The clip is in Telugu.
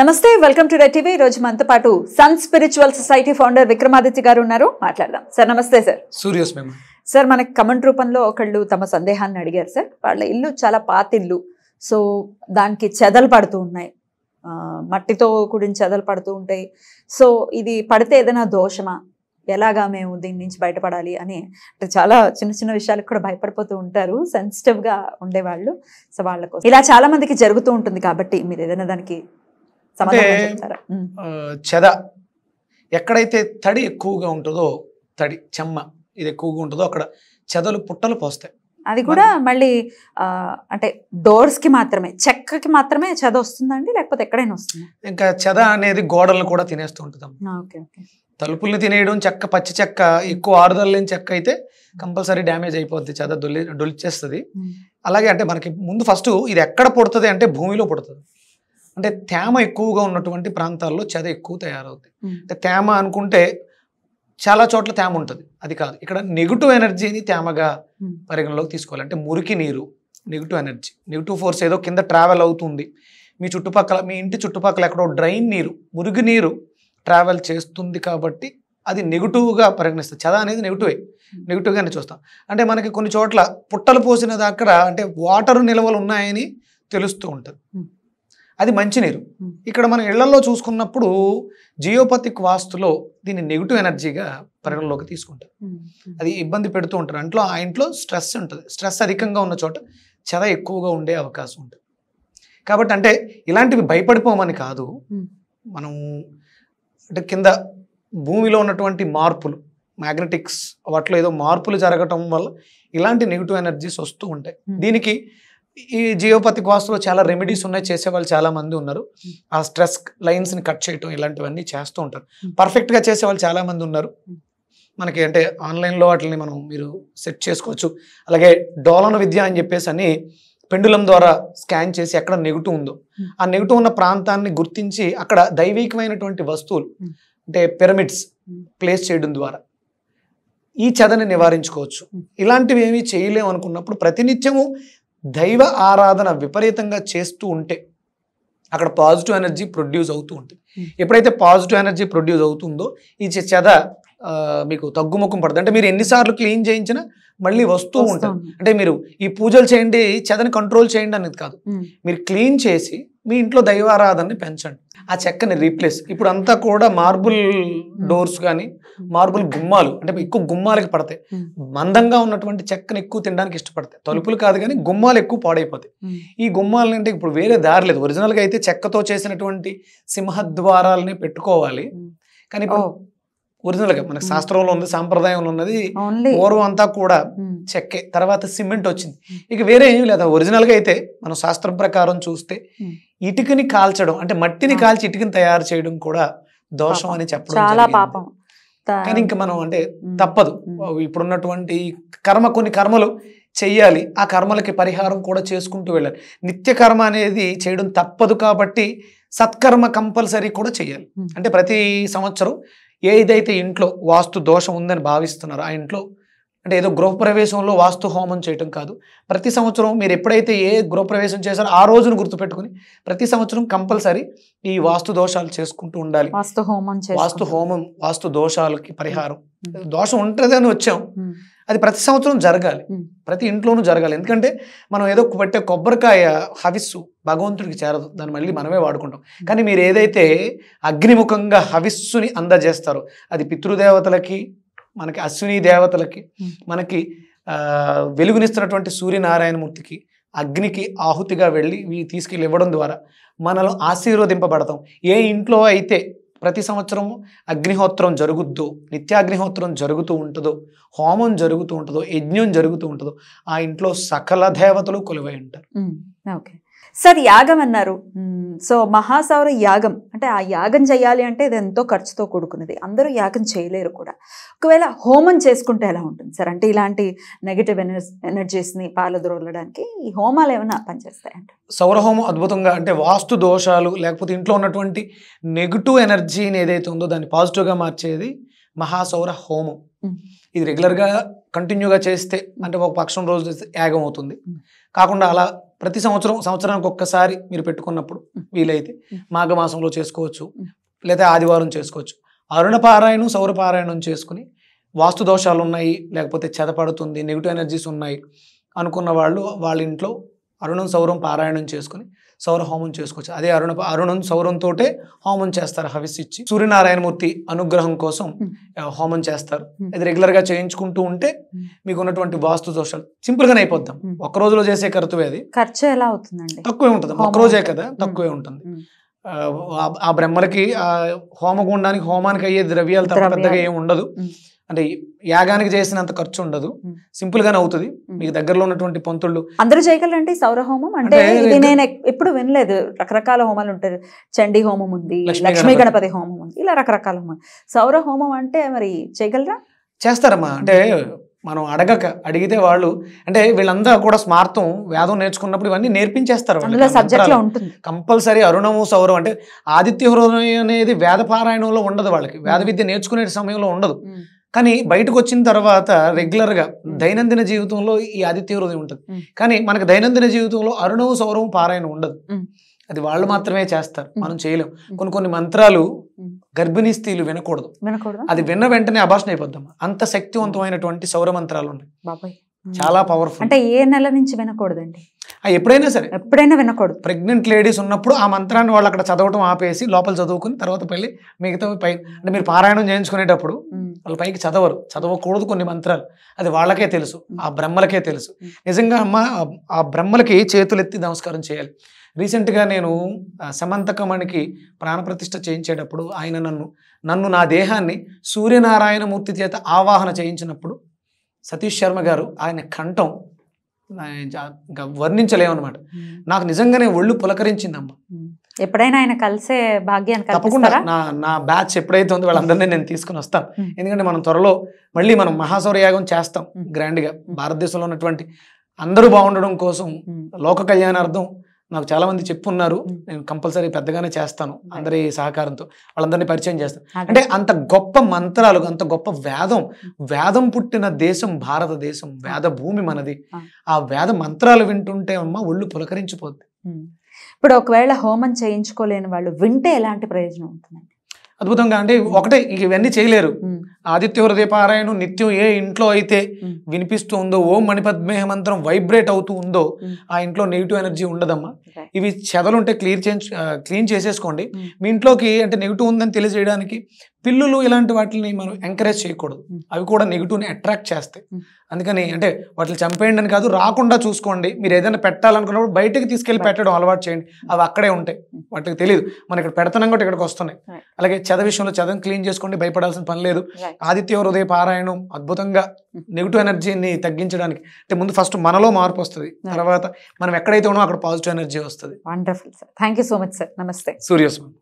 నమస్తే వెల్కమ్ టు రెడ్ టీవీ. రోజు మనతో పాటు sun spiritual society founder Vikramaditya గారు ఉన్నారు. మాట్లాడదాం. సార్ నమస్తే సార్. సూర్యోస్ సార్ మనకి కమెంట్ రూపంలో ఒకళ్ళు తమ సందేహాన్ని అడిగారు సార్. వాళ్ళ ఇల్లు చాలా పాత ఇల్లు. సో దానికి చెదలు పడుతూ ఉన్నాయి. మట్టితో కూడిన చెదలు పడుతూ ఉంటాయి. సో ఇది పడితే ఏదైనా దోషమా? ఎలాగా మేము దీని నుంచి బయటపడాలి అని అంటే చాలా చిన్న చిన్న విషయాలకు కూడా భయపడిపోతూ ఉంటారు. సెన్సిటివ్గా ఉండేవాళ్ళు. సో వాళ్ళకు ఇలా చాలా మందికి జరుగుతూ ఉంటుంది కాబట్టి మీరు ఏదైనా దానికి అంటే- చెద ఎక్కడైతే తడి ఎక్కువగా ఉంటుందో తడి చెమ్మ ఇది ఎక్కువగా ఉంటుందో అక్కడ చెదలు పుట్టలు పోస్తాయి. అది కూడా మళ్ళీ అంటే డోర్స్కి మాత్రమే చెక్కకి మాత్రమే చెద వస్తుందండి లేకపోతే ఎక్కడైనా వస్తుందా? ఇంకా చెద అనేది గోడలను కూడా తినేస్తూ ఉంటుంది తలుపుల్ని తినేయడం చెక్క పచ్చి చెక్క ఎక్కువ ఆరుదల లేని చెక్క అయితే కంపల్సరీ డ్యామేజ్ అయిపోద్ది చెద దొల్లి డొలిచేస్తుంది అలాగే అంటే మనకి ముందు ఫస్ట్ ఇది ఎక్కడ పుడుతుంది అంటే భూమిలో పుడుతుంది. అంటే తేమ ఎక్కువగా ఉన్నటువంటి ప్రాంతాల్లో చెద ఎక్కువ తయారవుతుంది అంటే తేమ అనుకుంటే చాలా చోట్ల తేమ ఉంటుంది. అది కాదు. ఇక్కడ నెగిటివ్ ఎనర్జీని తేమగా పరిగణలోకి తీసుకోవాలి. అంటే మురికి నీరు నెగిటివ్ ఎనర్జీ నెగిటివ్ ఫోర్స్ ఏదో కింద ట్రావెల్ అవుతుంది. మీ చుట్టుపక్కల మీ ఇంటి చుట్టుపక్కల ఎక్కడో డ్రైన్ నీరు మురుగు నీరు ట్రావెల్ చేస్తుంది కాబట్టి అది నెగిటివ్గా పరిగణిస్తుంది. చద అనేది నెగిటివే నెగిటివ్గానే చూస్తాం. అంటే మనకి కొన్ని చోట్ల పుట్టలు పోసిన దగ్గర అంటే వాటర్ నిల్వలు ఉన్నాయని తెలుస్తూ ఉంటుంది. అది మంచినీరు. ఇక్కడ మనం ఇళ్ళలో చూసుకున్నప్పుడు జియోపతిక్ వాస్తులో దీన్ని నెగిటివ్ ఎనర్జీగా పరిగణలోకి తీసుకుంటారు. అది ఇబ్బంది పెడుతూ ఉంటారు. అంట్లో ఆ ఇంట్లో స్ట్రెస్ ఉంటుంది. స్ట్రెస్ అధికంగా ఉన్న చోట చెద ఎక్కువగా ఉండే అవకాశం ఉంటుంది. కాబట్టి అంటే ఇలాంటివి భయపడిపోమని కాదు. మనం అంటే కింద భూమిలో ఉన్నటువంటి మార్పులు మ్యాగ్నెటిక్స్ వాటిలో ఏదో మార్పులు జరగటం వల్ల ఇలాంటి నెగిటివ్ ఎనర్జీస్ వస్తూ ఉంటాయి. దీనికి ఈ జియోపతి వాస్తులో చాలా రెమెడీస్ ఉన్నాయి. చేసే వాళ్ళు చాలా మంది ఉన్నారు. ఆ స్ట్రెస్ లైన్స్ని కట్ చేయటం ఇలాంటివన్నీ చేస్తూ ఉంటారు. పర్ఫెక్ట్గా చేసేవాళ్ళు చాలా మంది ఉన్నారు. మనకి అంటే ఆన్లైన్లో వాటిని మనం మీరు సెట్ చేసుకోవచ్చు. అలాగే డోలన విద్య అని చెప్పేసి అని పెండులం ద్వారా స్కాన్ చేసి ఎక్కడ నెగిటివ్ ఉందో ఆ నెగిటివ్ ఉన్న ప్రాంతాన్ని గుర్తించి అక్కడ దైవికమైనటువంటి వస్తువులు అంటే పిరమిడ్స్ ప్లేస్ చేయడం ద్వారా ఈ చెదని నివారించుకోవచ్చు. ఇలాంటివి ఏమీ చేయలేము అనుకున్నప్పుడు ప్రతినిత్యము దైవ ఆరాధన విపరీతంగా చేస్తూ ఉంటే అక్కడ పాజిటివ్ ఎనర్జీ ప్రొడ్యూస్ అవుతూ ఉంటుంది Hmm. ఎప్పుడైతే పాజిటివ్ ఎనర్జీ ప్రొడ్యూస్ అవుతుందో ఈ చెద మీకు తగ్గుముఖం పడుతుంది అంటే మీరు ఎన్నిసార్లు క్లీన్ చేయించినా మళ్ళీ వస్తూ ఉంటుంది. అంటే మీరు ఈ పూజలు చేయండి చెదని కంట్రోల్ చేయండి అనేది కాదు ఉమ్. మీరు క్లీన్ చేసి మీ ఇంట్లో దైవారాధనని పెంచండి ఆ చెక్కని రీప్లేస్ ఇప్పుడు అంతా కూడా మార్బుల్ డోర్స్ కానీ మార్బుల్ గుమ్మాలు అంటే ఎక్కువ గుమ్మాలకి పడతాయి. ఉమ్. మందంగా ఉన్నటువంటి చెక్కని ఎక్కువ తినడానికి ఇష్టపడతాయి. తలుపులు కాదు కానీ గుమ్మాలు ఎక్కువ పాడైపోతాయి. ఉమ్. ఈ గుమ్మాలని అంటే ఇప్పుడు వేరే దారి లేదు. ఒరిజినల్గా అయితే చెక్కతో చేసినటువంటి సింహద్వారాలని పెట్టుకోవాలి. ఉమ్. కానీ ఇప్పుడు ఒరిజినల్గా మనకి Hmm. శాస్త్రంలో ఉంది సాంప్రదాయంలో ఉన్నది పూర్వం అంతా కూడా. చెక్కే తర్వాత సిమెంట్ వచ్చింది. ఇక వేరే ఏమీ లేదు ఒరిజినల్గా అయితే మనం శాస్త్రం ప్రకారం చూస్తే. ఇటుకని కాల్చడం అంటే మట్టిని. కాల్చి ఇటుకని తయారు చేయడం కూడా దోషం. అని చెప్పడం చాలా. పాపం కానీ ఇంకా మనం అంటే. తప్పదు. ఇప్పుడున్నటువంటి కర్మ కొన్ని కర్మలు చెయ్యాలి ఆ కర్మలకి పరిహారం కూడా చేసుకుంటూ వెళ్ళాలి నిత్య కర్మ అనేది చేయడం తప్పదు కాబట్టి సత్కర్మ కంపల్సరీ కూడా చేయాలి. అంటే ప్రతి సంవత్సరం ఏదైతే ఇంట్లో వాస్తు దోషం ఉందని భావిస్తున్నారో ఆ ఇంట్లో అంటే ఏదో గృహప్రవేశంలో వాస్తు హోమం చేయటం కాదు ప్రతి సంవత్సరం మీరు ఎప్పుడైతే ఏ గృహప్రవేశం చేశారో ఆ రోజును గుర్తుపెట్టుకుని ప్రతి సంవత్సరం కంపల్సరీ ఈ వాస్తు దోషాలు చేసుకుంటూ ఉండాలి వాస్తు హోమం వాస్తు. హోమం వాస్తు దోషాలకి పరిహారం. దోషం ఉంటుందని వచ్చాం. అది ప్రతి సంవత్సరం జరగాలి. ప్రతి ఇంట్లోనూ జరగాలి. ఎందుకంటే మనం ఏదో పెట్టే కొబ్బరికాయ హవిస్సు భగవంతుడికి చేరదు. దాన్ని మళ్ళీ మనమే వాడుకుంటాం. కానీ మీరు ఏదైతే అగ్నిముఖంగా హవిస్సుని అందజేస్తారో అది పితృదేవతలకి మనకి అశ్విని దేవతలకి. మనకి వెలుగునిస్తున్నటువంటి సూర్యనారాయణమూర్తికి అగ్నికి ఆహుతిగా వెళ్ళి తీసుకెళ్ళి ఇవ్వడం ద్వారా మనలో ఆశీర్వదింపబడతాం. ఏ ఇంట్లో అయితే ప్రతి సంవత్సరం అగ్నిహోత్రం జరుగుద్దో నిత్యాగ్నిహోత్రం జరుగుతూ ఉంటుందో హోమం జరుగుతూ ఉంటుందో యజ్ఞం జరుగుతూ ఉంటుందో. ఆ ఇంట్లో సకల దేవతలు కొలువై ఉంటారు. ఓకే. సార్ యాగం అన్నారు. సో మహాసౌర యాగం అంటే ఆ యాగం చేయాలి అంటే ఇది ఎంతో ఖర్చుతో కూడుకున్నది. అందరూ యాగం చేయలేరు కూడా. ఒకవేళ హోమం చేసుకుంటే ఎలా ఉంటుంది సార్? అంటే ఇలాంటి నెగిటివ్ ఎనర్జీస్ని పాలదొరలడానికి ఈ హోమాలు ఏమైనా పనిచేస్తాయంట? సౌరహోమం అద్భుతంగా అంటే వాస్తు దోషాలు లేకపోతే ఇంట్లో ఉన్నటువంటి నెగిటివ్ ఎనర్జీని ఏదైతే ఉందో దాన్ని పాజిటివ్గా మార్చేది మహాసౌర హోమం. ఇది రెగ్యులర్గా కంటిన్యూగా చేస్తే అంటే ఒక పక్షం రోజు యాగం అవుతుంది. కాకుండా అలా ప్రతి సంవత్సరం సంవత్సరానికి ఒక్కసారి మీరు పెట్టుకున్నప్పుడు వీలైతే. మాఘమాసంలో చేసుకోవచ్చు. లేదా ఆదివారం చేసుకోవచ్చు అరుణ పారాయణం సౌర పారాయణం చేసుకుని వాస్తు దోషాలు ఉన్నాయి లేకపోతే చెదపడుతుంది నెగిటివ్ ఎనర్జీస్ ఉన్నాయి అనుకున్న వాళ్ళు వాళ్ళ ఇంట్లో అరుణం సౌరం పారాయణం చేసుకుని సౌర హోమం చేసుకోవచ్చు అదే అరుణ అరుణం సౌరంతోటే హోమం చేస్తారు హవిస్ ఇచ్చి సూర్యనారాయణమూర్తి అనుగ్రహం కోసం హోమం చేస్తారు Hmm. ఇది రెగ్యులర్గా చేయించుకుంటూ ఉంటే. మీకు ఉన్నటువంటి వాస్తు దోషాలు సింపుల్ గానే అయిపోద్దాం. ఒక్క రోజులో చేసే కర్తవ్య అది ఖర్చు ఎలా అవుతుందండి తక్కువే ఉంటుంది హోమం రోజే. కదా తక్కువే ఉంటుంది. ఆ, బ్రహ్మలకి ఆ హోమగుండానికి హోమానికి అయ్యే ద్రవ్యాలు. పెద్దగా ఏం ఉండదు. అంటే యాగానికి చేసినంత ఖర్చు ఉండదు. సింపుల్ గానే అవుతుంది. మీకు దగ్గరలో ఉన్నటువంటి పంతుళ్ళు. అందరూ చేయగలరండి సౌర హోమం? అంటే ఇది నేను ఎప్పుడు వినలేదు. రకరకాల హోమాలు ఉంటాయి. చండీ హోమం ఉంది లక్ష్మీ గణపతి. హోమం ఉంది. ఇలా రకరకాల హోమం సౌర హోమం అంటే మరి చేయగలరా? చేస్తారమ్మా. అంటే మనం అడగక అడిగితే వాళ్ళు అంటే వీళ్ళంతా కూడా స్మార్థం వేదం నేర్చుకున్నప్పుడు ఇవన్నీ నేర్పించేస్తారు కంపల్సరీ అరుణము సౌరం అంటే ఆదిత్య హృదయం అనేది వేద పారాయణంలో ఉండదు వాళ్ళకి. వేద విద్య నేర్చుకునే సమయంలో ఉండదు. కానీ బయటకు వచ్చిన తర్వాత రెగ్యులర్గా Hmm. దైనందిన జీవితంలో ఈ ఆదిత్య హృదయం ఉంటుంది. కానీ మనకు దైనందిన జీవితంలో అరుణవు సౌరవం పారాయణ ఉండదు. అది వాళ్ళు మాత్రమే చేస్తారు. మనం చేయలేం కొన్ని కొన్ని మంత్రాలు. గర్భిణీ స్త్రీలు వినకూడదు అది విన్న వెంటనే అభాషణ అయిపోద్దాం అంత శక్తివంతమైనటువంటి సౌర మంత్రాలు ఉన్నాయి. చాలా పవర్ఫుల్ అంటే ఏ నెల నుంచి వినకూడదండి. ఎప్పుడైనా సరే. ఎప్పుడైనా వినకూడదు. ప్రెగ్నెంట్ లేడీస్ ఉన్నప్పుడు ఆ మంత్రాన్ని వాళ్ళు అక్కడ చదవటం ఆపేసి లోపల చదువుకుని తర్వాత పెళ్ళి మిగతా పై అంటే మీరు పారాయణం చేయించుకునేటప్పుడు వాళ్ళ పైకి చదవరు. చదవకూడదు కొన్ని మంత్రాలు. అది వాళ్ళకే తెలుసు. ఆ బ్రహ్మలకే తెలుసు. నిజంగా అమ్మ ఆ- బ్రహ్మలకి చేతులెత్తి నమస్కారం చేయాలి? రీసెంట్గా నేను సమంతకమణికి ప్రాణప్రతిష్ఠ చేయించేటప్పుడు ఆయన నన్ను నన్ను నా దేహాన్ని సూర్యనారాయణ మూర్తి చేత ఆవాహన చేయించినప్పుడు సతీష్ శర్మ గారు ఆయన కంఠం వర్ణించలేమన్నమాట. నాకు నిజంగానే ఒళ్ళు పులకరించిందమ్మ. ఎప్పుడైనా ఆయన కలిసే భాగ్యాన్ని తప్పకుండా. నా నా బ్యాచ్ ఎప్పుడైతే ఉందో వాళ్ళందరినీ నేను తీసుకుని వస్తాను. ఎందుకంటే మనం త్వరలో మళ్ళీ మనం మహాసౌర యాగం చేస్తాం Hmm. గ్రాండ్గా భారతదేశంలో ఉన్నటువంటి అందరూ బాగుండడం కోసం లోక కళ్యాణార్థం నాకు చాలా మంది చెప్పున్నారు Hmm. నేను కంపల్సరీ పెద్దగానే చేస్తాను అందరి సహకారంతో వాళ్ళందరినీ పరిచయం చేస్తాను. అంటే అంత గొప్ప మంత్రాలు అంత గొప్ప వేదం వేదం పుట్టిన దేశం భారతదేశం వేద భూమి మనది. ఆ వేద మంత్రాలు వింటుంటే అమ్మ ఒళ్ళు పులకరించిపోద్ది. ఇప్పుడు ఒకవేళ హోమం చేయించుకోలేని వాళ్ళు వింటే ఎలాంటి ప్రయోజనం ఉంటుందండి అద్భుతంగా అంటే ఒకటే ఇవన్నీ చేయలేరు ఆదిత్య హృదయ పారాయణం నిత్యం ఏ ఇంట్లో అయితే వినిపిస్తూ ఉందో ఓం మణిపద్మేహ మంత్రం వైబ్రేట్ అవుతూ ఉందో. ఆ ఇంట్లో నెగిటివ్ ఎనర్జీ ఉండదమ్మా. ఇవి చెదలు ఉంటే క్లియర్ చేయించు క్లీన్ చేసేసుకోండి. మీ ఇంట్లోకి అంటే నెగిటివ్ ఉందని తెలియజేయడానికి పిల్లులు ఇలాంటి వాటిని మనం ఎంకరేజ్ చేయకూడదు. అవి కూడా నెగిటివ్ని అట్రాక్ట్ చేస్తాయి. అందుకని అంటే వాటిని చంపేయండి అని కాదు రాకుండా చూసుకోండి. మీరు ఏదైనా పెట్టాలనుకున్నప్పుడు బయటకి తీసుకెళ్ళి Right. పెట్టడం అలవాటు చేయండి. అవి అక్కడే ఉంటాయి. వాటికి తెలియదు మనం ఇక్కడ పెడతాం కూడా ఇక్కడికి వస్తున్నాయి. అలాగే చెద విషయంలో చెదను క్లీన్ చేసుకోండి భయపడాల్సిన పని లేదు. ఆదిత్య హృదయ పారాయణం అద్భుతంగా నెగిటివ్ ఎనర్జీని తగ్గించడానికి. అంటే ముందు ఫస్ట్ మనలో మార్పు వస్తుంది. తర్వాత మనం ఎక్కడైతే ఉన్నామో అక్కడ పాజిటివ్ ఎనర్జీ వస్తుంది. Wonderful sir thank you so much sir నమస్తే సూర్యోస్మం